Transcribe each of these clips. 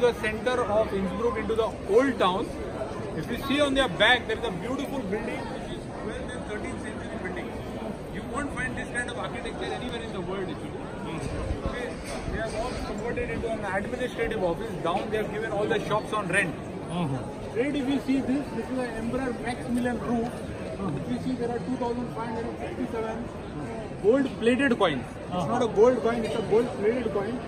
the center of Innsbruck into the old town. If you see on their back, there is a beautiful building which is 12th and 13th century building. You won't find this kind of architecture anywhere in the world actually. Okay, they have all converted into an administrative office. Down they have given all the shops on rent. Uh-huh. Right, if you see this, this is an Emperor Maximilian roof. If you see, there are 2,557 gold plated coins. It's not a gold coin, it's a gold plated coin.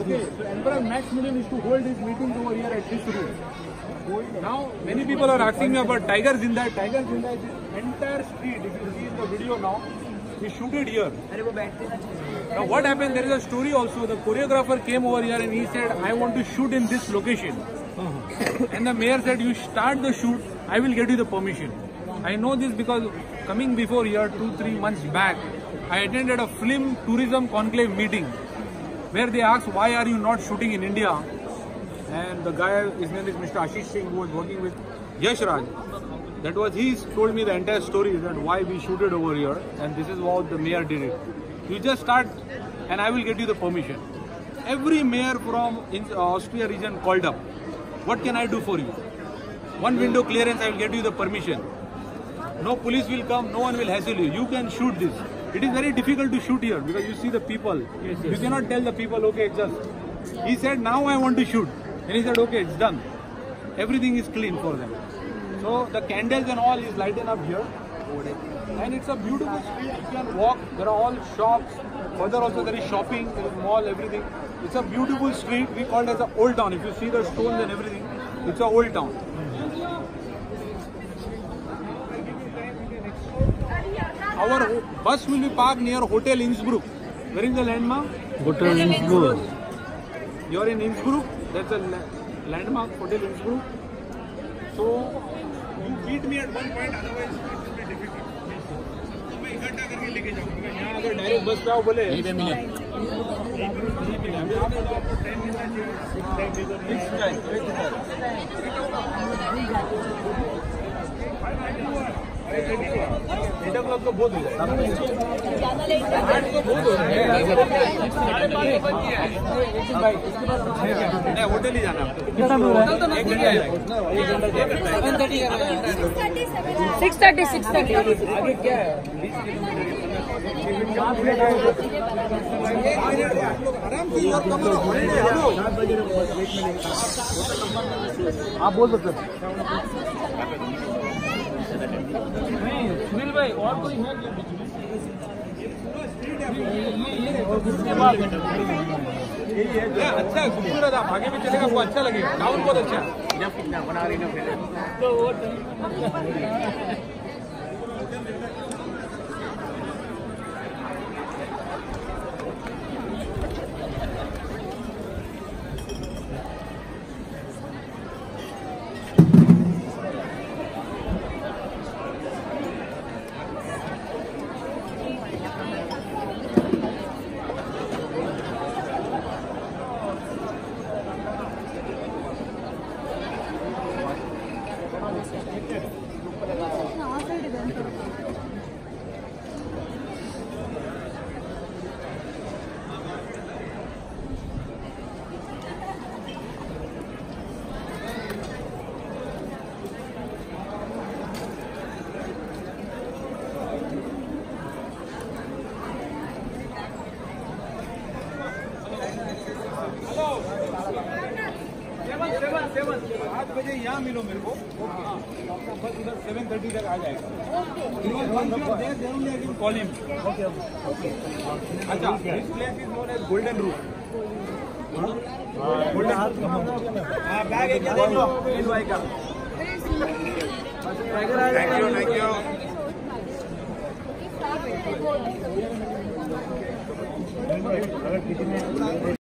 Okay, so Emperor Maximilian used to hold his meetings over here at this room. Now, many people are asking me about Tiger Zinda. Tiger Zinda is this entire street. If you see in the video now, he shooted here. Now, what happened? There is a story also. The choreographer came over here and he said, I want to shoot in this location. And the mayor said, You start the shoot, I will get you the permission. I know this because coming before here, two, three months back, I attended a film tourism conclave meeting where they asked, Why are you not shooting in India? And the guy, his name is Mr. Ashish Singh, who was working with Yash Raj. That was, he told me the entire story that why we shoot it over here, and this is how the mayor did it. You just start, and I will get you the permission. Every mayor from in uh, Austria region called up. What can I do for you? One window clearance, I will get you the permission. No police will come, no one will hassle you. You can shoot this. It is very difficult to shoot here because you see the people. Yes. You cannot tell the people, okay, just. He said, now I want to shoot. And he said, okay, it's done. Everything is clean for them. So the candles and all is lighted up here. And it's a beautiful street. You can walk. There are all shops. Further also there is shopping, there is mall, everything. It's a beautiful street. We call it as a old town. If you see the stones and everything, it's a old town. Our bus will be parked near Hotel Innsbruck. Where is the landmark? Hotel Innsbruck. You are in Innsbruck. That's a landmark, Hotel Innsbruck. So you beat me at one point, otherwise it will be difficult. तो मैं इकट्ठा करके लेके जाऊँगा यहाँ अगर direct बस पे आओ बोले नहीं मिले मिले तो टाइम मिलना चाहिए टाइम एट ओ क्लॉक तो बहुत हो जाएगा आठ तो बहुत हो रहा होटल ही जाना सिक्स थर्टी सिक्स थर्टी आगे क्या है। आप बोल सकते हैं। भाई और कोई है अच्छा है खूबसूरत आप आगे भी चलेगा आपको अच्छा लगेगा। डाउन बहुत अच्छा। बना रही तो सेवन आठ बजे यहाँ मिलो मेरे को। हाँ। बस उधर सेवन थर्टी तक आ जाएगा। कॉल अच्छा this place is known as golden roof golden हाँ बैग एक दे दो एनवाई का। Thank you thank you